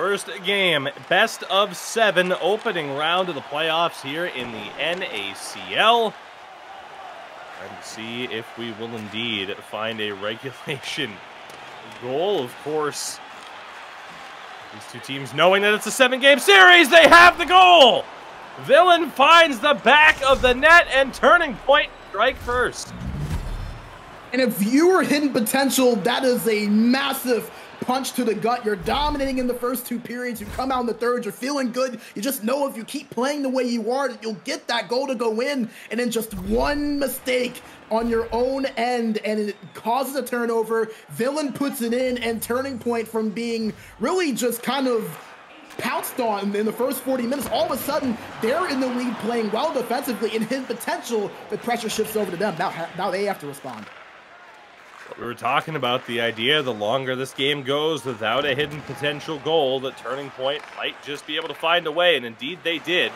First game, best of seven, opening round of the playoffs here in the NACL. And see if we will indeed find a regulation goal. Of course, these two teams knowing that it's a seven-game series, they have the goal! Villain finds the back of the net and turning point strike first. And if you were hidden potential, that is a massive punch to the gut. You're dominating in the first two periods. You come out in the third, you're feeling good. You just know if you keep playing the way you are, that you'll get that goal to go in. And then just one mistake on your own end and it causes a turnover. Villain puts it in and turning point from being really just kind of pounced on in the first 40 minutes. All of a sudden, they're in the lead playing well defensively. and hidden potential, the pressure shifts over to them. Now, now they have to respond. We were talking about the idea the longer this game goes without a hidden potential goal, that Turning Point might just be able to find a way, and indeed they did.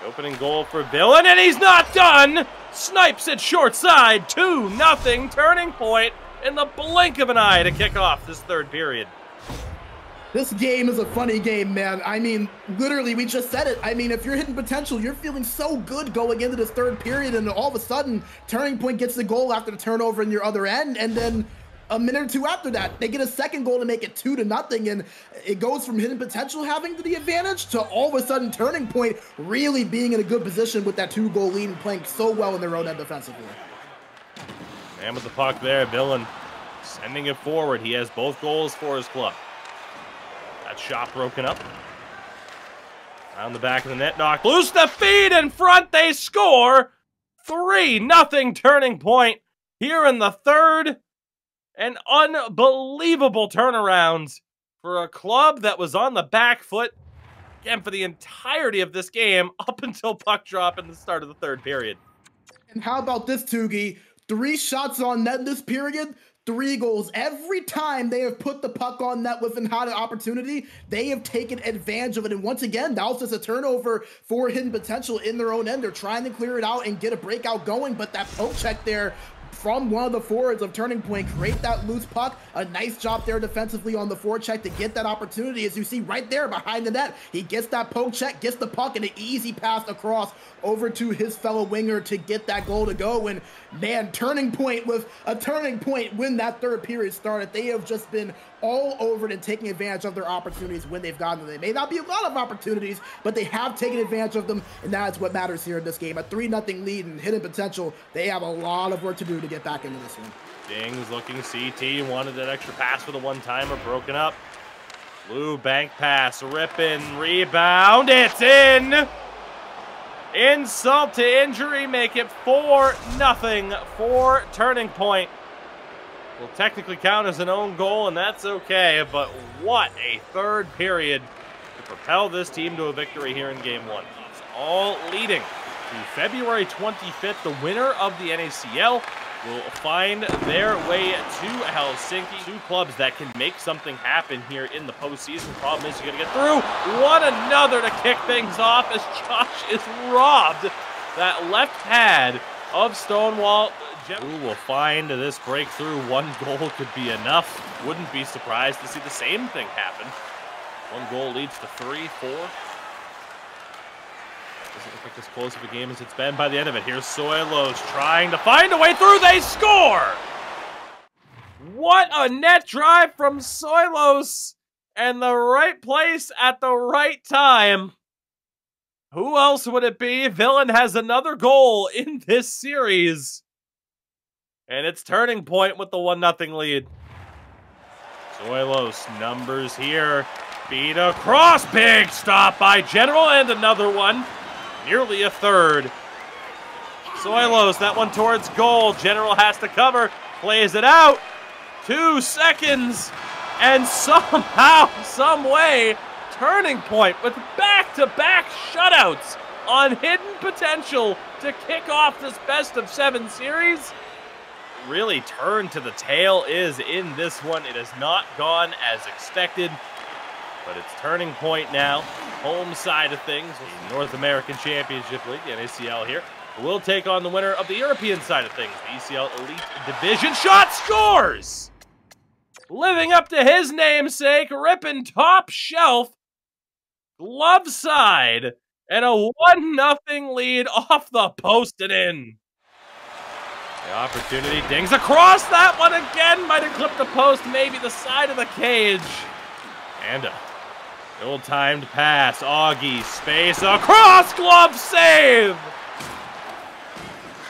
The opening goal for Villain, and he's not done! Snipes it short side, 2 nothing Turning Point in the blink of an eye to kick off this third period. This game is a funny game, man. I mean, literally, we just said it. I mean, if you're hidden potential, you're feeling so good going into this third period, and all of a sudden, Turning Point gets the goal after the turnover in your other end, and then a minute or two after that, they get a second goal to make it two to nothing, and it goes from hidden potential having the advantage to all of a sudden Turning Point really being in a good position with that two-goal lead and playing so well in their own end defensively. Man with the puck there, Villain sending it forward. He has both goals for his club. Shot broken up. On the back of the net, knocked loose. The feed in front. They score. 3 nothing turning point here in the third. An unbelievable turnaround for a club that was on the back foot again for the entirety of this game up until puck drop in the start of the third period. And how about this, Toogie? Three shots on net this period three goals. Every time they have put the puck on net with an an opportunity, they have taken advantage of it. And once again, that was just a turnover for hidden potential in their own end. They're trying to clear it out and get a breakout going, but that poke check there from one of the forwards of Turning Point, create that loose puck. A nice job there defensively on the forecheck to get that opportunity. As you see right there behind the net, he gets that poke check, gets the puck, and an easy pass across over to his fellow winger to get that goal to go. And man, Turning Point with a turning point when that third period started. They have just been all over it and taking advantage of their opportunities when they've gotten them. They may not be a lot of opportunities, but they have taken advantage of them, and that's what matters here in this game. A 3 nothing lead and hidden potential. They have a lot of work to do to get back into this one. Dings looking CT, wanted that extra pass for the one-timer, broken up. Blue bank pass, ripping, rebound, it's in! Insult to injury, make it 4 nothing for Turning Point will technically count as an own goal, and that's okay. But what a third period to propel this team to a victory here in Game 1. It's all leading to February 25th. The winner of the NACL will find their way to Helsinki. Two clubs that can make something happen here in the postseason. Problem is you're going to get through one another to kick things off as Josh is robbed that left pad of Stonewall. Who will find this breakthrough. One goal could be enough. Wouldn't be surprised to see the same thing happen. One goal leads to three, four. Doesn't look like as close of a game as it's been by the end of it. Here's Soilos trying to find a way through. They score! What a net drive from Soilos! And the right place at the right time. Who else would it be? Villain has another goal in this series. And it's turning point with the 1-0 lead. Zoilos numbers here. Beat across. Big stop by General and another one. Nearly a third. Zoilos, that one towards goal. General has to cover. Plays it out. Two seconds. And somehow, some way, turning point with back-to-back -back shutouts on hidden potential to kick off this best of seven series really turned to the tail is in this one. It has not gone as expected, but it's turning point now. Home side of things, the North American Championship League, the NACL here, will take on the winner of the European side of things, the ECL Elite Division. Shot scores! living up to his namesake, ripping top shelf, glove side, and a 1 nothing lead off the post and in. Opportunity dings across that one again. Might have clipped the post, maybe the side of the cage. And a ill-timed pass. Augie, space, across, glove save!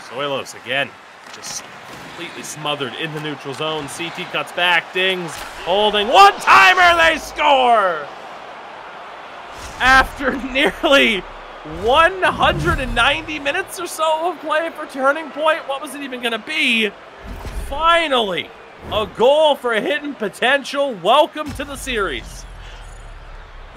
Zoilos again, just completely smothered in the neutral zone. CT cuts back, dings, holding, one-timer, they score! After nearly 190 minutes or so of play for Turning Point, what was it even going to be? Finally, a goal for Hidden Potential. Welcome to the series.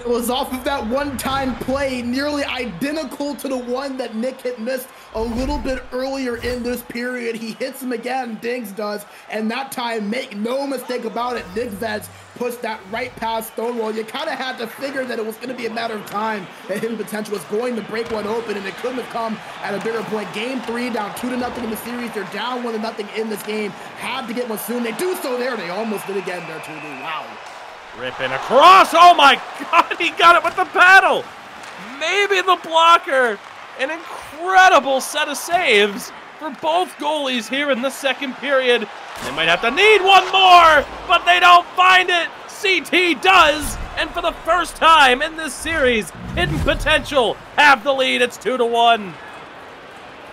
It was off of that one-time play, nearly identical to the one that Nick had missed a little bit earlier in this period. He hits him again, Dings does, and that time, make no mistake about it, Nick Veds puts that right past Stonewall. You kind of had to figure that it was going to be a matter of time that Hidden Potential was going to break one open, and it couldn't have come at a bigger point. Game three, down two to nothing in the series. They're down one to nothing in this game. Had to get one soon. They do so there. They almost did again there, too. Wow. Ripping across. Oh my God, he got it with the paddle. Maybe the blocker. An incredible set of saves for both goalies here in the second period. They might have to need one more, but they don't find it. CT does, and for the first time in this series, Hidden Potential have the lead. It's two to one.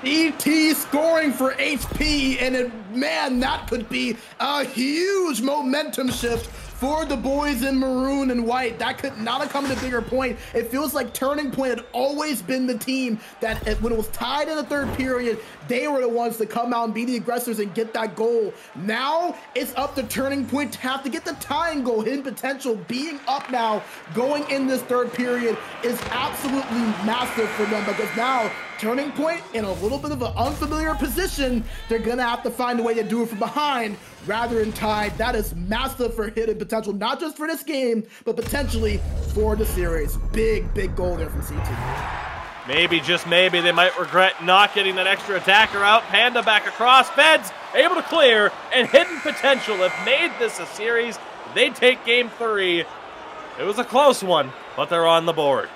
CT scoring for HP, and it, man, that could be a huge momentum shift for the boys in maroon and white. That could not have come at a bigger point. It feels like Turning Point had always been the team that when it was tied in the third period, they were the ones to come out and be the aggressors and get that goal. Now it's up to Turning Point to have to get the tying goal. Hidden Potential being up now, going in this third period is absolutely massive for them because now Turning Point in a little bit of an unfamiliar position. They're gonna have to find a way to do it from behind rather than tied. That is massive for hidden potential, not just for this game, but potentially for the series. Big, big goal there from CT. Maybe, just maybe, they might regret not getting that extra attacker out. Panda back across. Veds able to clear, and Hidden Potential have made this a series. They take game three. It was a close one, but they're on the board.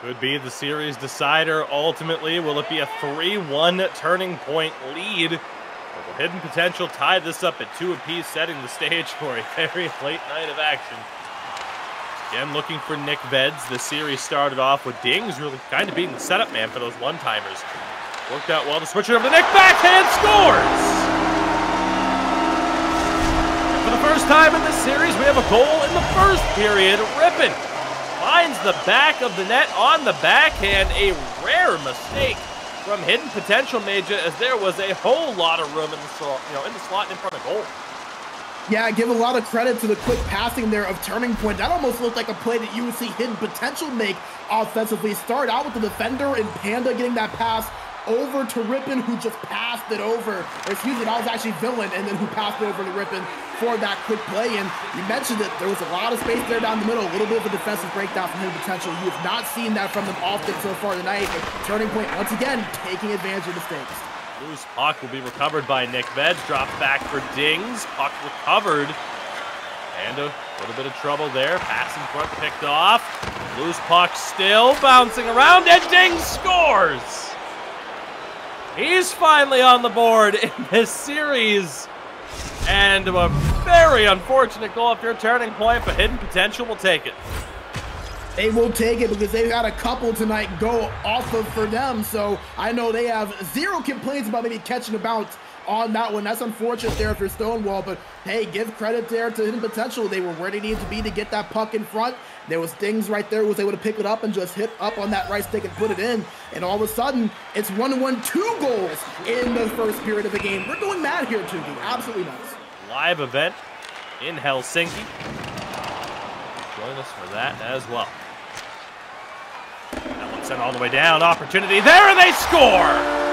Could be the series decider ultimately. Will it be a 3-1 turning point lead? Will Hidden Potential tie this up at two apiece, setting the stage for a very late night of action? Again, looking for Nick Veds. The series started off with Dings really kind of being the setup man for those one-timers. Worked out well to switch it over to Nick. Backhand scores! For the first time in this series, we have a goal in the first period. Rippin finds the back of the net on the backhand. A rare mistake from Hidden Potential Major as there was a whole lot of room in the slot, you know, in the slot in front of goal. Yeah, give a lot of credit to the quick passing there of Turning Point. That almost looked like a play that you would see Hidden Potential make offensively. Start out with the defender and Panda getting that pass over to Rippin, who just passed it over. excuse me, that was actually Villain, and then who passed it over to Rippin for that quick play. And you mentioned it, there was a lot of space there down the middle, a little bit of a defensive breakdown from hidden potential. You have not seen that from them often so far tonight. Turning Point, once again, taking advantage of mistakes. Loose puck will be recovered by Nick Veds. Dropped back for Dings. Puck recovered. And a little bit of trouble there. Pass in front picked off. Loose puck still bouncing around, and Dings scores! He's finally on the board in this series. And a very unfortunate goal if you're turning point, but Hidden Potential will take it. They will take it because they've got a couple tonight go off of for them. So I know they have zero complaints about maybe catching a bounce on that one. That's unfortunate there for Stonewall, but hey, give credit there to Hidden Potential. They were where they needed to be to get that puck in front. There was Dings right there, was able to pick it up and just hit up on that right stick and put it in. And all of a sudden, it's 1-1, two goals in the first period of the game. We're going mad here, Tuki. Absolutely nuts. Live event in Helsinki. Join us for that as well. That one sent all the way down. Opportunity there, and they score!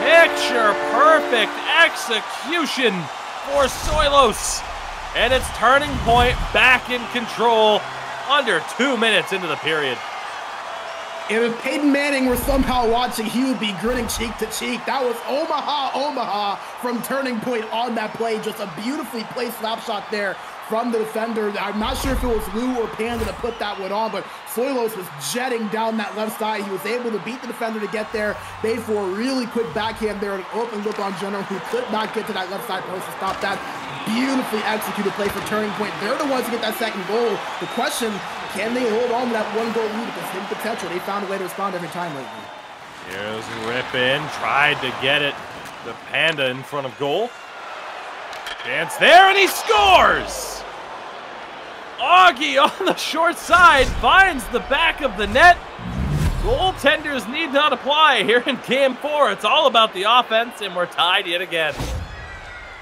Picture perfect execution for Soilos. And it's turning point back in control under two minutes into the period. And if Peyton Manning were somehow watching, he would be grinning cheek to cheek. That was Omaha, Omaha from turning point on that play. Just a beautifully placed slap shot there from the defender. I'm not sure if it was Lou or Panda to put that one on, but Zoilos was jetting down that left side. He was able to beat the defender to get there. Made for a really quick backhand there, an open look on General, who could not get to that left side post to stop that. Beautifully executed play for Turning Point. They're the ones to get that second goal. The question, can they hold on to that one goal lead because hidden potential? They found a way to respond every time lately. Here's Rypien, tried to get it. The Panda in front of goal. Chance there, and he scores! Augie on the short side finds the back of the net. Goaltenders need not apply here in game four. It's all about the offense, and we're tied yet again.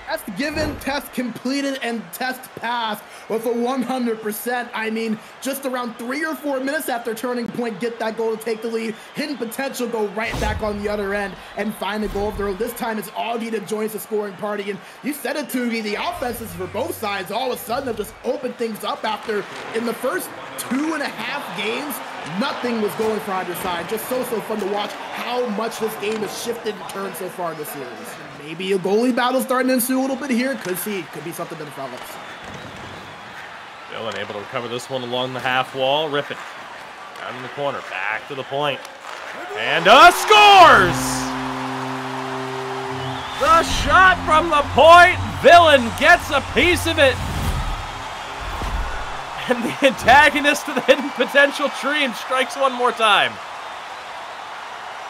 Test given, test completed, and test passed with a 100%. I mean, just around three or four minutes after turning point, get that goal to take the lead. Hidden potential, go right back on the other end and find the goal of their own. This time it's Augie that joins the scoring party. And you said it, Tugi, the offenses for both sides all of a sudden have just opened things up after in the first two and a half games, nothing was going for either side. Just so, so fun to watch how much this game has shifted and turned so far in the series. Maybe a goalie battle starting to ensue a little bit here. Could see, could be something that develops. Dylan able to recover this one along the half wall. Rypien down in the corner, back to the point. And uh, scores! The shot from the point. Villain gets a piece of it. And the antagonist to the hidden potential tree and strikes one more time.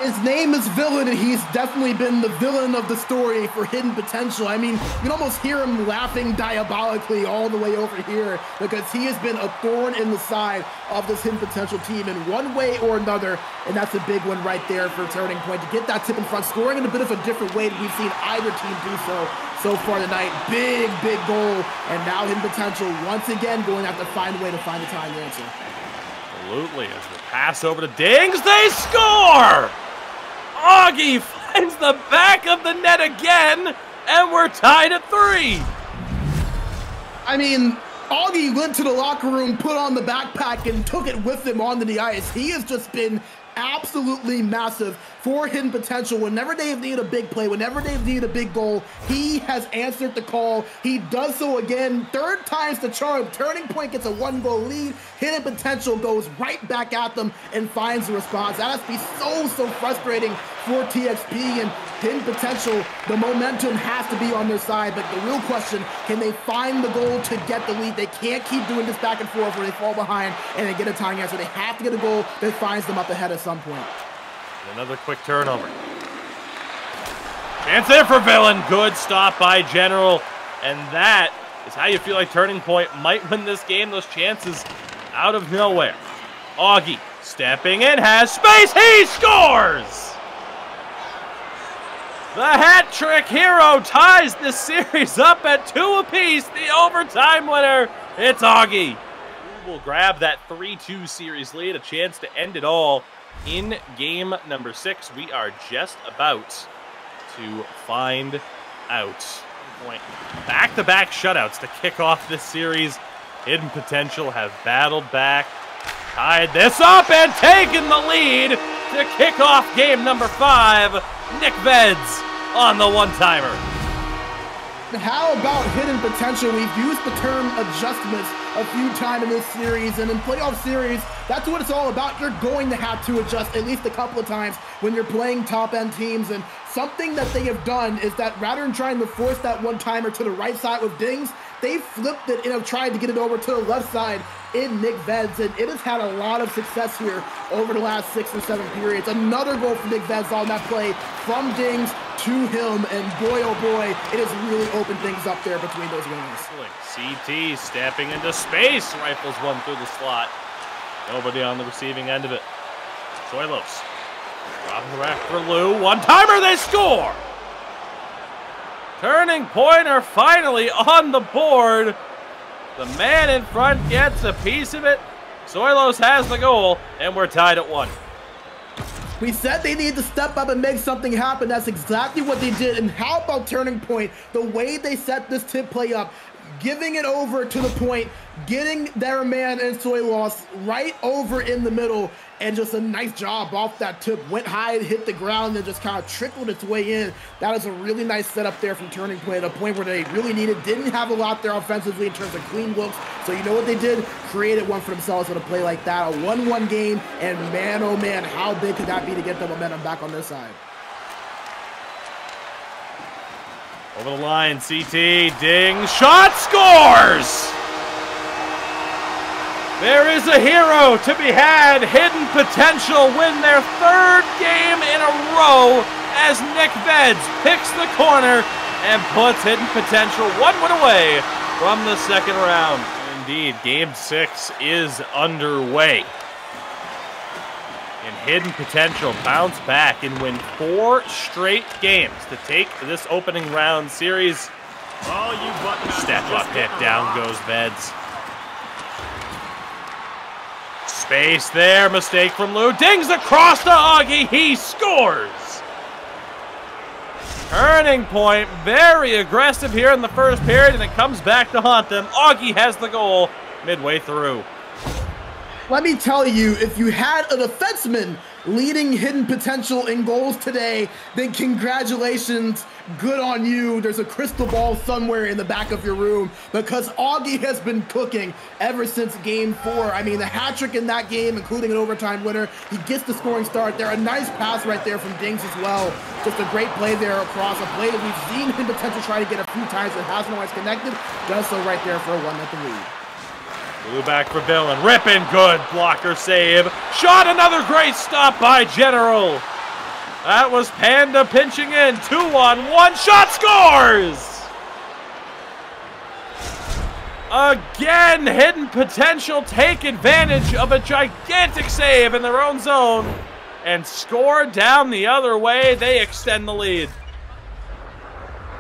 His name is Villain, and he's definitely been the villain of the story for Hidden Potential. I mean, you can almost hear him laughing diabolically all the way over here because he has been a thorn in the side of this Hidden Potential team in one way or another, and that's a big one right there for Turning Point to get that tip in front, scoring in a bit of a different way than we've seen either team do so so far tonight. Big, big goal, and now Hidden Potential once again going to have to find a way to find a time answer. Absolutely, as the pass over to Dings, they score! Augie finds the back of the net again, and we're tied at three. I mean, Augie went to the locker room, put on the backpack, and took it with him onto the ice. He has just been absolutely massive for hidden potential. Whenever they've needed a big play, whenever they've needed a big goal, he has answered the call. He does so again, third time's the charm. Turning point gets a one goal lead. Hidden potential goes right back at them and finds the response. That has to be so, so frustrating for TXP and hidden potential. The momentum has to be on their side, but the real question, can they find the goal to get the lead? They can't keep doing this back and forth where they fall behind and they get a tying answer. They have to get a goal that finds them up ahead at some point. Another quick turnover. Chance there for Villain. Good stop by General. And that is how you feel like Turning Point might win this game. Those chances out of nowhere. Augie stepping in, has space. He scores! The hat trick hero ties the series up at two apiece. The overtime winner, it's Augie. Who will grab that 3-2 series lead, a chance to end it all in game number six. We are just about to find out. Back-to-back shutouts to kick off this series. Hidden Potential have battled back, tied this up, and taken the lead to kick off game number five. Nick Veds on the one-timer. How about hidden potential? We've used the term adjustments a few times in this series, and in playoff series, that's what it's all about. You're going to have to adjust at least a couple of times when you're playing top-end teams, and something that they have done is that rather than trying to force that one-timer to the right side with Dings, they flipped it and have tried to get it over to the left side in Nick and it has had a lot of success here over the last six or seven periods. Another goal for Nick Veds on that play from Dings to him, and boy, oh boy, it has really opened things up there between those wings. CT stepping into space, rifles one through the slot. Nobody on the receiving end of it. Zoilos dropping back for Lou. One-timer, they score! Turning point are finally on the board. The man in front gets a piece of it. Zoilos has the goal, and we're tied at one. We said they need to step up and make something happen. That's exactly what they did. And how about Turning Point? The way they set this tip play up, giving it over to the point, getting their man Zoilos right over in the middle, and just a nice job off that tip. Went high, hit the ground, and just kind of trickled its way in. That is a really nice setup there from Turning Point, a point where they really needed. Didn't have a lot there offensively in terms of clean looks. So you know what they did? Created one for themselves with a play like that. A 1-1 game, and man, oh man, how big could that be to get the momentum back on their side? Over the line, CT, ding, shot, scores! There is a hero to be had. Hidden Potential win their third game in a row as Nick Veds picks the corner and puts Hidden Potential one win away from the second round. Indeed, game six is underway. And Hidden Potential bounce back and win four straight games to take this opening round series. Oh, you Step up hit, down goes Veds. Space there, mistake from Lou. Dings across to Augie, he scores! Turning point, very aggressive here in the first period, and it comes back to haunt them. Augie has the goal midway through. Let me tell you, if you had a defenseman leading hidden potential in goals today, then congratulations, good on you. There's a crystal ball somewhere in the back of your room because Augie has been cooking ever since game four. I mean, the hat trick in that game, including an overtime winner, he gets the scoring start there. A nice pass right there from Dings as well. Just a great play there across a play that we've seen hidden potential try to get a few times and hasn't always connected. Does so right there for a one nothing lead. Blue back for Villain. Ripping good blocker save. Shot another great stop by General. That was Panda pinching in. Two on one shot scores. Again, hidden potential take advantage of a gigantic save in their own zone and score down the other way. They extend the lead.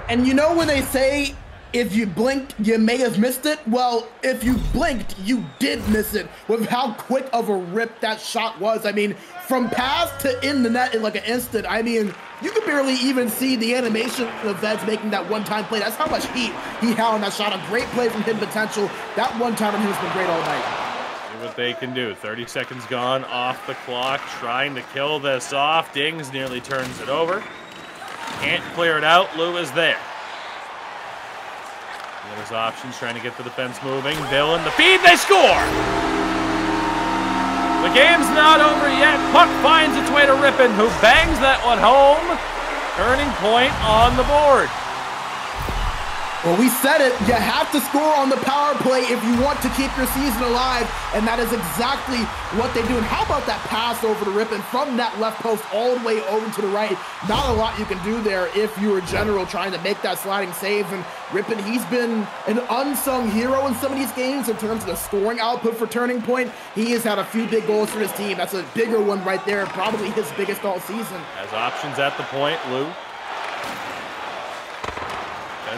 And you know when they say if you blinked, you may have missed it. Well, if you blinked, you did miss it with how quick of a rip that shot was. I mean, from pass to in the net in like an instant. I mean, you could barely even see the animation of Veds making that one-time play. That's how much heat he had on that shot. A great play from hidden potential. That one time on him has been great all night. See what they can do. 30 seconds gone off the clock, trying to kill this off. Dings nearly turns it over. Can't clear it out. Lou is there. There's options trying to get the defense moving. Villain, the feed, they score! The game's not over yet. Puck finds its way to Rippin, who bangs that one home. Turning point on the board. Well, we said it. You have to score on the power play if you want to keep your season alive, and that is exactly what they do. And how about that pass over to Rippin from that left post all the way over to the right? Not a lot you can do there if you're a general trying to make that sliding save. And Rippin, he's been an unsung hero in some of these games in terms of the scoring output for Turning Point. He has had a few big goals for his team. That's a bigger one right there, probably his biggest all season. Has options at the point, Lou.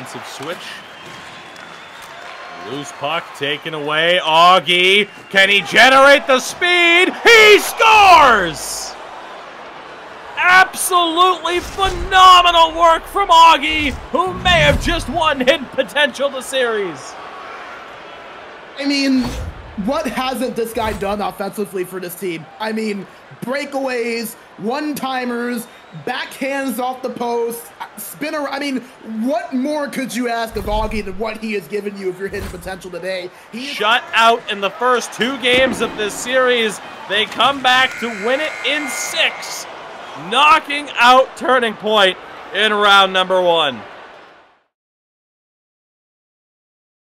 Defensive switch. Loose puck taken away. Augie. Can he generate the speed? He scores! Absolutely phenomenal work from Augie, who may have just won hidden potential the series. I mean, what hasn't this guy done offensively for this team? I mean, breakaways, one-timers, backhands off the post, spinner. I mean, what more could you ask of Augie than what he has given you if you're hidden potential today? He Shut out in the first two games of this series. They come back to win it in six, knocking out Turning Point in round number one.